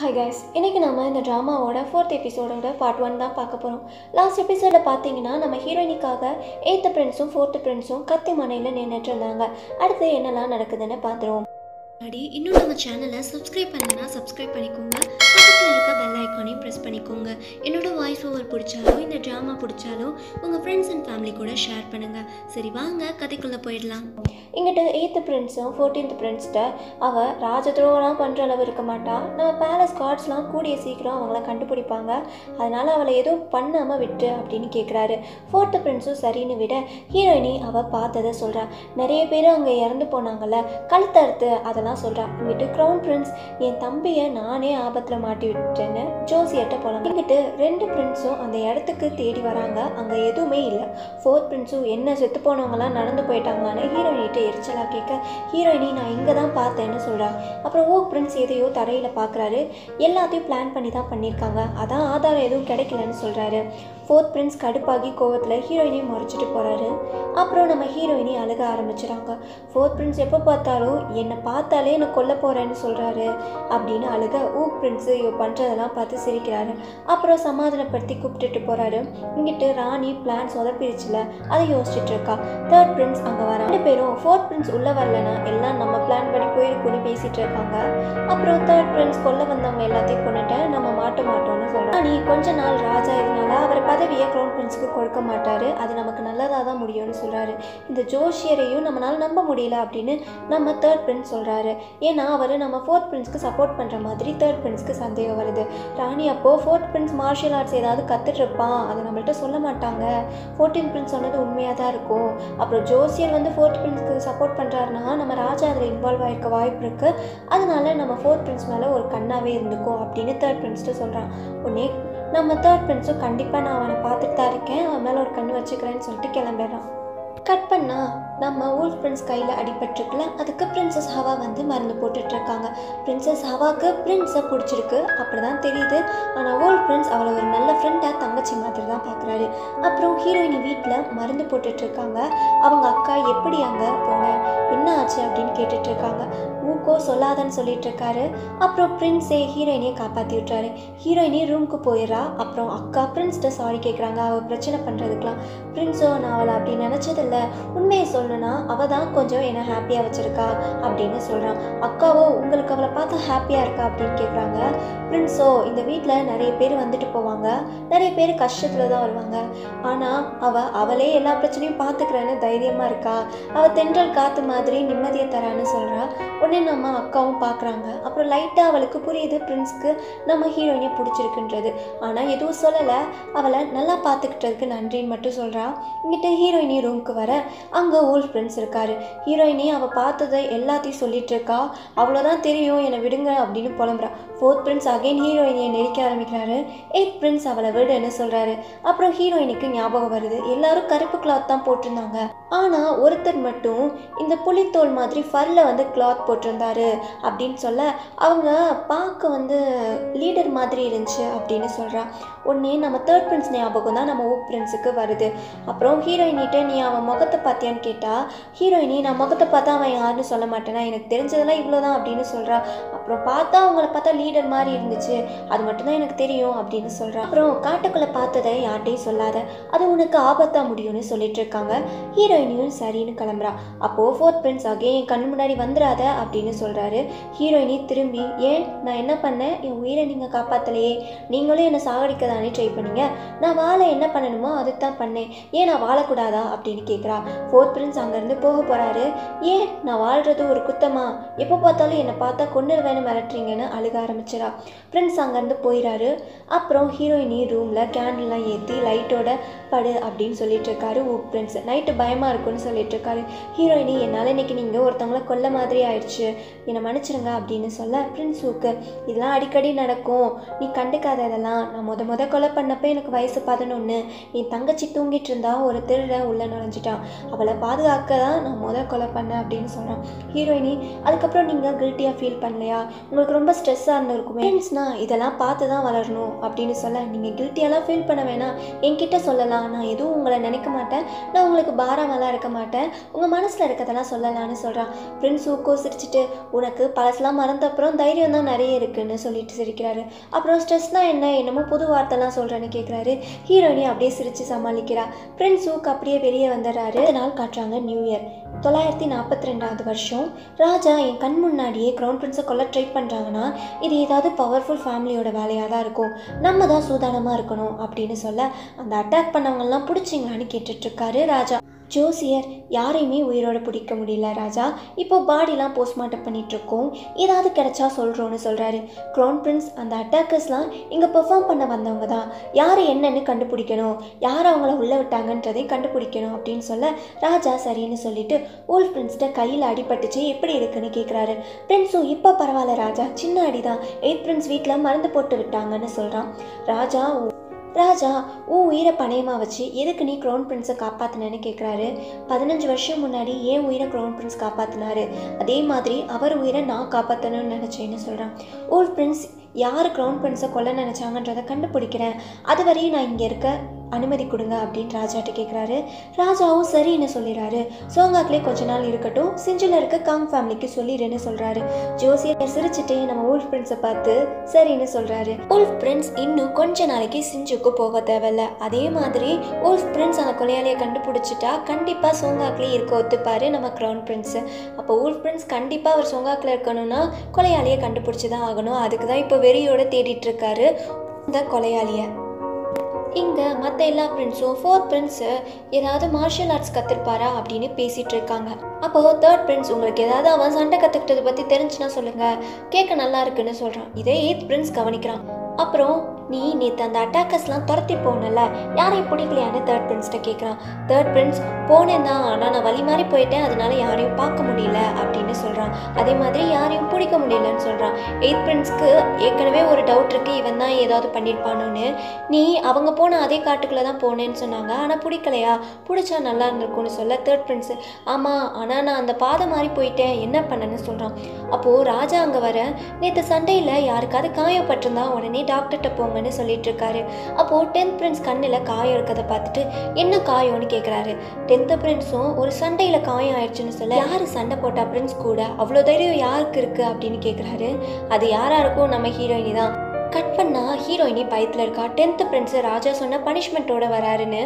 Hi guys இன்றைக்கி நம்ம இந்த ட்ராமாவோட ஃபோர்த் எபிசோடோட பார்ட் ஒன் தான் பார்க்க போகிறோம் லாஸ்ட் எபிசோடில் பார்த்தீங்கன்னா நம்ம ஹீரோயினிக்காக எயித்து பிரின்ஸும் ஃபோர்த்து பிரின்ஸும் கத்தி மனையில் நின்றுட்டு இருந்தாங்க. அடுத்து என்னெல்லாம் நடக்குதுன்னு பார்த்துருவோம். முன்னாடி இன்னும் நம்ம சேனலை சப்ஸ்கிரைப் பண்ணலைன்னா சப்ஸ்கிரைப் பண்ணிக்கோங்க. பண்ணிக்கோங்க. என்னோட வாய்ஸ் ஓவர் பிடிச்சாலோ இந்த ட்ராமா பிடிச்சாலோ உங்கள் ஃப்ரெண்ட்ஸ் அண்ட் ஃபேமிலி கூட ஷேர் பண்ணுங்கள் சரி வாங்க கதைக்குள்ளே போயிடலாம். இங்கிட்ட எயித்து பிரின்ஸும் ஃபோர்டீன்த் பிரின்ஸ்கிட்ட அவள் ராஜ துரோகம்லாம் பண்ணுற அளவு இருக்க மாட்டா. நம்ம பேலஸ் கார்ட்ஸ்லாம் கூடிய சீக்கிரம் அவங்கள கண்டுபிடிப்பாங்க. அதனால் அவளை எதுவும் பண்ணாமல் விட்டு அப்படின்னு கேட்குறாரு ஃபோர்த்து பிரின்ஸும் சரின்னு விட ஹீரோயினி அவள் பார்த்ததை சொல்கிறா நிறைய பேர் அங்கே இறந்து போனாங்கல்ல கழுத்தறுத்து அதெல்லாம் சொல்கிறா இங்கிட்டு க்ரௌன் பிரின்ஸ் என் தம்பியை நானே ஆபத்தில் மாட்டி விட்டேன்னு ஜோசியர்கிட்ட போகலாம் இங்கிட்டு ரெண்டு பிரின்ஸும் அந்த இடத்துக்கு தேடி வராங்க. அங்கே எதுவுமே இல்லை. ஃபோர்த் பிரின்ஸும் என்ன செத்து போனவங்களாம் நடந்து போயிட்டாங்களான்னு ஹீரோயினிட்ட எரிச்சலாக கேட்க ஹீரோயினி நான் இங்கே தான் பார்த்தேன்னு சொல்கிறாங்க அப்புறம் ஓ பிரின்ஸ் எதையோ தரையில் பார்க்குறாரு எல்லாத்தையும் பிளான் பண்ணி தான் பண்ணியிருக்காங்க அதான் ஆதாரம் எதுவும் கிடைக்கலன்னு சொல்கிறாரு ஃபோர்த் பிரின்ஸ் கடுப்பாகி கோவத்தில் ஹீரோயினையும் முறைச்சிட்டு போகிறாரு அப்புறம் நம்ம ஹீரோயினை அழுக ஆரம்பிச்சிடாங்க ஃபோர்த் பிரின்ஸ் எப்போ பார்த்தாலும் என்னை பார்த்தாலே என்னை கொல்ல போகிறேன்னு சொல்கிறாரு அப்படின்னு அழுக ஊக் பிரின்ஸு இவ பண்ணுறதெல்லாம் பார்த்து சிரிக்கிறாரு. அப்புறம் சமாதானப்படுத்தி கூப்பிட்டுட்டு போகிறாரு இங்கிட்டு ராணி பிளான் சொதப்பிருச்சுல அதை யோசிச்சுட்டு இருக்கா. தேர்ட் பிரின்ஸ் அங்கே வர ரெண்டு பேரும் ஃபோர்த் பிரின்ஸ் உள்ளே வரலனா எல்லாம் நம்ம பிளான் பண்ணி போயிருக்குன்னு பேசிகிட்டு இருக்காங்க. அப்புறம் தேர்ட் பிரின்ஸ் கொல்ல வந்தவங்க எல்லாத்தையும் கொண்டுட்டு நம்ம மாட்ட மாட்டோம் மாட்டோம்னு சொல்கிறோம் நீ கொஞ்ச நாள் ராஜா இதனால அவர் பதவியை க்ரௌன் பிரின்ஸுக்கு கொடுக்க மாட்டாரு. அது நமக்கு நல்லதாக தான் முடியும்னு சொல்கிறாரு இந்த ஜோஷியரையும் நம்மளால் நம்ப முடியல அப்படின்னு நம்ம தேர்ட் பிரின்ஸ் சொல்கிறாரு ஏன்னா அவர் நம்ம ஃபோர்த் பிரின்ஸ்க்கு சப்போர்ட் பண்ணுற மாதிரி தேர்ட் பிரின்ஸ்க்கு சந்தேகம் வருது. ராணி அப்போது ஃபோர்த் பிரின்ஸ் மார்ஷியல் ஆர்ட்ஸ் ஏதாவது கற்றுட்ருப்பான் அதை நம்மள்ட்ட சொல்ல மாட்டாங்க. ஃபோர்டீன் பிரின்ஸ் சொன்னது உண்மையாக தான் இருக்கும். அப்புறம் ஜோசியர் வந்து ஃபோர்த் பிரின்ஸ்க்கு சப்போர்ட் பண்ணுறாருனா நம்ம ராஜா அதில் இன்வால்வ் ஆகிருக்க வாய்ப்பு இருக்குது அதனால நம்ம ஃபோர்த் பிரின்ஸ் மேலே ஒரு கண்ணாகவே இருந்துக்கும் அப்படின்னு தேர்ட் பிரின்ஸ்ட்டு சொல்கிறான் உடனே நம்ம தேர்ட் ஃப்ரெண்ட்ஸும் கண்டிப்பாக நான் அவனை பார்த்துட்டு தான் இருக்கேன். அவன் மேலே ஒரு கண்ணு வச்சுக்கிறேன்னு சொல்லிட்டு கிளம்பிடுறான். கட் பண்ணா நம்ம ஊர் பிரின்ஸ் கையில் அடிபட்டிருக்குல அதுக்கு பிரின்சஸ் ஹவா வந்து மருந்து போட்டுட்ருக்காங்க பிரின்சஸ் ஹவாக்கு பிரின்ஸை பிடிச்சிருக்கு. அப்படி தான் தெரியுது. ஆனால் ஓல்ட் பிரின்ஸ் அவளை ஒரு நல்ல ஃப்ரெண்டாக தங்கச்சி மாதிரி தான் பார்க்குறாரு. அப்புறம் ஹீரோயினி வீட்டில் மருந்து போட்டுட்டு இருக்காங்க. அவங்க அக்கா எப்படி அங்கே போனேன் என்ன ஆச்சு? அப்படின்னு கேட்டுட்ருக்காங்க இருக்காங்க சொல்லாதன்னு சொல்லிட்டு இருக்காரு அப்புறம் பிரின்ஸே ஹீரோயினியை காப்பாற்றி விட்றாரு ஹீரோயினி ரூமுக்கு போயிடுறா. அப்புறம் அக்கா பிரின்ஸ்கிட்ட சாரி கேட்குறாங்க அவள் பிரச்சனை பண்ணுறதுக்கெலாம் பிரின்ஸோ நான் அவளை அப்படி நினச்சதில்ல. உண்மையை சொல்லணும்னா அவள் தான் கொஞ்சம் என்னை ஹாப்பியாக வச்சுருக்கா அப்படின்னு சொல்கிறான் அக்காவோ உங்களுக்கு அவளை பார்த்தா ஹாப்பியாக இருக்கா? அப்படின்னு கேட்குறாங்க பிரின்ஸோ இந்த வீட்டில் நிறைய பேர் வந்துட்டு போவாங்க. நிறைய பேர் கஷ்டத்தில் தான் வருவாங்க. ஆனால் அவள் அவளே எல்லா பிரச்சனையும் பார்த்துக்கிறேன்னு தைரியமாக இருக்கா? அவள் தென்றல் காற்று மாதிரி நிம்மதியை தரான்னு சொல்கிறா உடனே நம்ம அக்காவும் பார்க்குறாங்க. அப்புறம் லைட்டாக அவளுக்கு புரியுது பிரின்ஸ்க்கு நம்ம ஹீரோயினை பிடிச்சிருக்குன்றது. ஆனால் எதுவும் சொல்லலை. அவளை நல்லா பார்த்துக்கிட்டதுக்கு நன்றின்னு மட்டும் சொல்கிறா இங்கிட்ட ஹீரோயினி ரூமுக்கு வர அங்கே ஓல்ட் பிரின்ஸ் இருக்காரு. ஹீரோயினி அவள் பார்த்ததை எல்லாத்தையும் சொல்லிட்டு இருக்கா. அவ்வளோதான் தெரியும். என்னை விடுங்க அப்படின்னு புலம்புறா. ஃபோர்த் பிரின்ஸ் அகைன் ஹீரோயினியை நெரிக்க ஆரம்பிக்கிறாரு. எயிட் பிரின்ஸ் அவளை விடுன்னு சொல்கிறாரு அப்புறம் ஹீரோயினுக்கு ஞாபகம் வருது. எல்லாரும் கருப்பு கிளாத் தான் போட்டிருந்தாங்க. ஆனால் ஒருத்தர் மட்டும் இந்த புளித்தோல் மாதிரி ஃபரில் வந்து கிளாத் போட்டிருந்தாரு அப்படின்னு சொல்ல அவங்க பார்க்க வந்து லீடர் மாதிரி இருந்துச்சு அப்படின்னு சொல்கிறா உடனே நம்ம தேர்ட் பிரின்ஸ் ஞாபகம் தான் நம்ம ஓப் பிரின்ஸுக்கு வருது. அப்புறம் ஹீரோயினிட்ட நீ அவன் முகத்தை பார்த்தியான்னு கேட்டால் ஹீரோயினி நான் முகத்தை பார்த்தா அவன் யாருன்னு சொல்ல மாட்டேனா? எனக்கு தெரிஞ்சதெல்லாம் இவ்வளோ தான் அப்படின்னு சொல்கிறா அப்புறம் பார்த்தா அவங்கள பார்த்தா லீடர் மாதிரி இருந்துச்சு. அது மட்டும்தான் எனக்கு தெரியும் அப்படின்னு சொல்கிறா அப்புறம் காட்டுக்குள்ளே பார்த்ததை யார்கிட்டையும் சொல்லாத அது உனக்கு ஆபத்தாக முடியும்னு சொல்லிட்டு இருக்காங்க. ஹீரோயினியும் சரின்னு கிளம்புறா. அப்போது ஃபோர்த் பிரின்ஸ் ஆகிய என் கண் முன்னாடி வந்துடாத அப்படின்னு சொல்கிறாரு ஹீரோயினி திரும்பி ஏன்? நான் என்ன பண்ணேன்? என் உயிரை நீங்கள் காப்பாற்றலையே நீங்களும் என்னை சாகடிக்க தானே ட்ரை பண்ணீங்க. நான் வாழ என்ன பண்ணணுமோ அது தான் பண்ணேன். ஏன் நான் வாழக்கூடாதா? அப்படின்னு கேட்குறா ஃபோர்த் பிரின்ஸ் அங்கேருந்து போக போகிறாரு ஏன்? நான் வாழ்கிறது ஒரு குத்தமா? எப்போ பார்த்தாலும் என்னை பார்த்தா கொண்டுருவேன்னு மிரட்டுறீங்கன்னு அழுக ஆரம்பிச்சிடா பிரின்ஸ் அங்கேருந்து போயிடாரு அப்புறம் ஹீரோயினி ரூமில் கேண்டில்லாம் ஏற்றி லைட்டோட படு அப்படின்னு சொல்லிட்டு இருக்காரு ஊ பிரின்ஸ் நைட்டு பயமாக இருக்கும்னு சொல்லிட்டு இருக்காரு ஹீரோயினி என்னால் இன்னைக்கு நீங்கள் ஒருத்தவங்கள கொல்ல மாதிரி ஆயிடுச்சு. என்னை மன்னிச்சிருங்க அப்படின்னு சொல்ல பிரின்ஸ் ஊக்கு இதெல்லாம் அடிக்கடி நடக்கும். நீ கண்டுக்காத இதெல்லாம். நான் முத முத கொலை பண்ணப்போ எனக்கு வயசு பதினொன்று என் தங்கச்சி தூங்கிட்டு இருந்தா ஒரு திருடன் உள்ளே நுழைஞ்சிட்டான் அவளை பாதுகாக்க தான் நான் முத கொலை பண்ணேன் அப்படின்னு சொன்னான். ஹீரோயினி அதுக்கப்புறம் நீங்கள் கில்ட்டியாக ஃபீல் பண்ணலையா? உங்களுக்கு ரொம்ப ஸ்ட்ரெஸ்ஸாக இருந்திருக்குமே ஃப்ரெண்ட்ஸ்னா இதெல்லாம் பார்த்து தான் வளரணும் அப்படின்னு சொல்ல நீங்கள் கில்ட்டியெல்லாம் ஃபீல் பண்ண வேணாம். என்கிட்ட சொல்லலாம். நான் எதுவும் உங்களை நினைக்க மாட்டேன். நான் உங்களுக்கு பாரமெல்லாம் இருக்க மாட்டேன். உங்கள் மனசில் இருக்கதெல்லாம் சொல்லலாம்னு சொல்கிறான் ஃப்ரெண்ட்ஸ் ஊக்கோ சிரிச்சிட்டு உனக்கு பழசெல்லாம் மறந்த அப்புறம் தைரியம் தான் நிறைய இருக்குன்னு சொல்லிட்டு சிரிக்கிறாரு. அப்புறம் ஸ்ட்ரெஸ்னா என்ன? என்னமோ புது வார்த்தைலாம் சொல்கிறேன்னு கேட்குறாரு ஹீரோயினி அப்படியே சிரித்து சமாளிக்கிறா. ஃப்ரெண்ட்ஸ் ஊக் அப்படியே வெளியே வந்துடுறாரு. நாள் காட்டுறாங்க நியூ இயர் தொள்ளாயிரத்தி நாற்பத்தி ரெண்டாவது வருஷம் ராஜா என் கண் முன்னாடியே க்ரௌன் பிரின்ஸை கொல்ல ட்ரை பண்ணுறாங்கன்னா இது ஏதாவது பவர்ஃபுல் ஃபேமிலியோட வேலையாக தான் இருக்கும். நம்ம தான் சூதானமாக இருக்கணும் அப்படின்னு சொல்ல அந்த அட்டாக் பண்ணவங்கெல்லாம் பிடிச்சிங்களான்னு கேட்டுட்ருக்காரு ராஜா. ஜோசியர் யாரையுமே உயிரோட பிடிக்க முடியல ராஜா. இப்போ பாடிலாம் போஸ்ட்மார்ட்டம் பண்ணிகிட்ருக்கோம் ஏதாவது கிடைச்சா சொல்கிறோன்னு சொல்கிறாரு க்ரௌன் பிரின்ஸ் அந்த அட்டாக்கர்ஸ்லாம் இங்கே பெர்ஃபார்ம் பண்ண வந்தவங்க தான். யார் என்னன்னு கண்டுபிடிக்கணும். யார் அவங்கள உள்ளே விட்டாங்கன்றதையும் கண்டுபிடிக்கணும் அப்படின்னு சொல்ல ராஜா சரின்னு சொல்லிட்டு ஓல் பிரின்ஸ்கிட்ட கையில் அடிபட்டுச்சு. எப்படி இருக்குன்னு கேட்குறாரு பிரின்ஸும் இப்போ பரவாயில்ல ராஜா. சின்ன அடி தான் எயிட் பிரின்ஸ் வீட்டில் மருந்து போட்டு விட்டாங்கன்னு சொல்கிறான் ராஜா ராஜா உன் உயிரை பணையமாக வச்சு எதுக்கு நீ க்ரௌன் பிரின்ஸை காப்பாற்றினேன்னு கேட்குறாரு பதினஞ்சு வருஷம் முன்னாடி ஏன் உயிரை க்ரௌன் பிரின்ஸ் காப்பாற்றினாரு அதே மாதிரி அவர் உயிரை நான் காப்பாற்றணும்னு நினச்சேன்னு சொல்கிறான் ஊல் பிரின்ஸ் யார் க்ரௌன் பிரின்ஸை கொல்ல நினச்சாங்கன்றதை கண்டுபிடிக்கிறேன். அது வரையும் நான் இங்கே இருக்க அனுமதி கொடுங்க அப்படின்னு ராஜாட்ட கேட்குறாரு ராஜாவும் சரின்னு சொல்லிடுறாரு சோங்காக்கிலே கொஞ்ச நாள் இருக்கட்டும் சிஞ்சில் இருக்க காங் ஃபேமிலிக்கு சொல்லிடுன்னு சொல்கிறாரு ஜோசியர் சிரிச்சுட்டே நம்ம ஊல்ஃப் பிரின்ஸை பார்த்து சரின்னு சொல்கிறாரு ஊல்ஃப் பிரின்ஸ் இன்னும் கொஞ்ச நாளைக்கு சிஞ்சுக்கு போக தேவையில்ல. அதே மாதிரி ஊல்ஃப் பிரின்ஸ் அந்த கொலையாளியை கண்டுபிடிச்சிட்டா கண்டிப்பாக சோங்காக்லேயே இருக்க ஒத்துப்பாரு நம்ம க்ரௌன் பிரின்ஸு அப்போ ஊல்ஃப் பிரின்ஸ் கண்டிப்பாக அவர் சோங்காக்கில் இருக்கணும்னா கொலையாளியை கண்டுபிடிச்சி தான் ஆகணும். அதுக்கு தான் இப்போ வெறியோட தேடிட்டு இருக்காரு இந்த கொலையாளியை. இங்கே மற்ற எல்லா பிரின்ஸும் ஃபோர்த் பிரின்ஸு ஏதாவது மார்ஷியல் ஆர்ட்ஸ் கற்றுருப்பாரா அப்படின்னு பேசிகிட்டு இருக்காங்க. அப்போது தேர்ட் பிரின்ஸ் உங்களுக்கு ஏதாவது அவன் சண்டை கற்றுக்கிட்டதை பற்றி தெரிஞ்சுன்னா சொல்லுங்கள் கேட்க நல்லா இருக்குன்னு சொல்கிறான் இதே எயித் பிரின்ஸ் கவனிக்கிறான். அப்புறம் நீ நேற்று அந்த அட்டாக்கர்ஸ்லாம் துரத்தி போனல யாரையும் பிடிக்கலையான்னு தேர்ட் பிரின்ஸ்கிட்ட கேட்குறான் தேர்ட் பிரின்ஸ் போனேன் தான் ஆனால் நான் வழி மாறி போயிட்டேன் அதனால யாரையும் பார்க்க முடியல அப்படின்னு சொல்கிறான் அதே மாதிரி யாரையும் பிடிக்க முடியலன்னு சொல்கிறான் எயித் பிரின்ஸ்க்கு ஏற்கனவே ஒரு டவுட் இருக்குது இவன் தான் ஏதாவது பண்ணியிருப்பானோன்னு நீ அவங்க போன அதே காட்டுக்குள்ளே தான் போனேன்னு சொன்னாங்க ஆனால் பிடிக்கலையா? பிடிச்சா நல்லா இருந்திருக்கும்னு சொல்ல தேர்ட் பிரின்ஸு ஆமாம் ஆனால் நான் அந்த பாதை மாறி போயிட்டேன் என்ன பண்ணேன்னு சொல்கிறான் அப்போது ராஜா அங்கே வர நேற்று சண்டையில் யாருக்காவது காயப்பட்டிருந்தா உடனே டாக்டர்கிட்ட போங்கன்னு சொல்லிட்டு இருக்காரு அப்போது டென்த் பிரின்ஸ் கண்ணில் காயம் இருக்கிறத பார்த்துட்டு என்ன காயம்னு கேட்குறாரு டென்த்து பிரின்ஸும் ஒரு சண்டையில் காயம் ஆயிடுச்சுன்னு சொல்ல யார் சண்டை போட்டா பிரின்ஸ் கூட? அவ்வளோ தைரியம் யாருக்கு இருக்குது அப்படின்னு கேட்குறாரு அது யாராக இருக்கும் நம்ம ஹீரோயினி தான் கட் பண்ணால் ஹீரோயினி பயத்தில் இருக்கா? டென்த்து ஃப்ரெண்ட்ஸு ராஜா சொன்ன பனிஷ்மெண்ட்டோட வராருன்னு.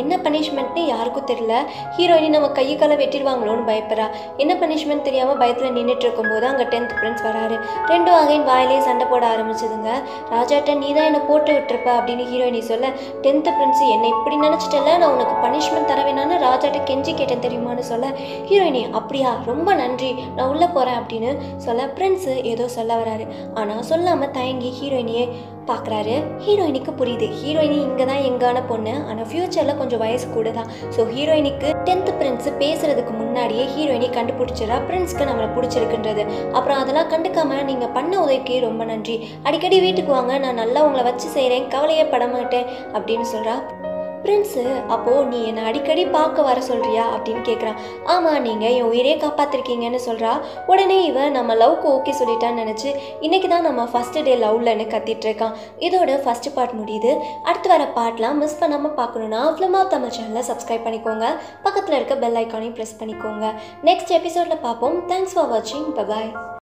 என்ன பனிஷ்மெண்ட்னு யாருக்கும் தெரியல. ஹீரோயினி நம்ம கையை காலை வெட்டிடுவாங்களோன்னு பயப்படுறா. என்ன பனிஷ்மெண்ட் தெரியாமல் பயத்தில் நின்றுட்டு இருக்கும்போது அங்கே டென்த் ஃப்ரெண்ட்ஸ் வராரு. ரெண்டும் அகைன் வாயிலேயே சண்டை போட ஆரம்பிச்சதுங்க. ராஜாட்ட நீ தான் என்னை போட்டு விட்டுருப்ப அப்படின்னு ஹீரோயினி சொல்ல டென்த்து ஃப்ரெண்ட்ஸு என்னை இப்படி நினச்சிட்டல நான் உனக்கு பனிஷ்மெண்ட் தர வேணான்னு ராஜாட்ட கெஞ்சி கேட்டேன் தெரியுமான்னு சொல்ல ஹீரோயினி அப்படியா? ரொம்ப நன்றி. நான் உள்ளே போகிறேன் அப்படின்னு சொல்ல ஃப்ரெண்ட்ஸு ஏதோ சொல்ல வராரு. ஆனால் சொல்லாமல் தயங்கி ஹீரோயினி ஹீரோயினியே பார்க்குறாரு. ஹீரோயினிக்கு புரியுது. ஹீரோயினி இங்கே தான் எங்கான பொண்ணு. ஆனால் ஃப்யூச்சரில் கொஞ்சம் வயசு கூட தான் ஸோ ஹீரோயினிக்கு டென்த்து பிரின்ஸ் பேசுறதுக்கு முன்னாடியே ஹீரோயினி கண்டுபிடிச்சிடா பிரின்ஸ்க்கு நம்மளை பிடிச்சிருக்குன்றது. அப்புறம் அதெல்லாம் கண்டுக்காம நீங்கள் பண்ண உதவிக்கு ரொம்ப நன்றி. அடிக்கடி வீட்டுக்கு வாங்க. நான் நல்லா உங்களை வச்சு செய்கிறேன் கவலையே பட மாட்டேன். அப்படின்னு சொல்கிறா பிரின்ஸு அப்போது நீ என்னை அடிக்கடி பார்க்க வர சொல்கிறியா அப்படின்னு கேட்குறான் ஆமாம் நீங்கள் என் உயிரே காப்பாற்றிருக்கீங்கன்னு சொல்கிறா உடனே இவன் நம்ம லவ்க்கு ஓகே சொல்லிட்டான்னு நினச்சி இன்றைக்கி தான் நம்ம ஃபஸ்ட்டு டே லவ்லன்னு கத்திட்டு இருக்கான். இதோட ஃபஸ்ட்டு பார்ட் முடியுது. அடுத்து வர பார்ட்லாம் மிஸ் பண்ணாமல் பார்க்கணுன்னா ஃபிலிமா தமிழ் சேனலை சப்ஸ்கிரைப் பண்ணிக்கோங்க. பக்கத்தில் இருக்க பெல் ஐக்கானையும் ப்ரெஸ் பண்ணிக்கோங்க. நெக்ஸ்ட் எபிசோடில் பார்ப்போம். தேங்க்ஸ் ஃபார் வாட்சிங் பபாய்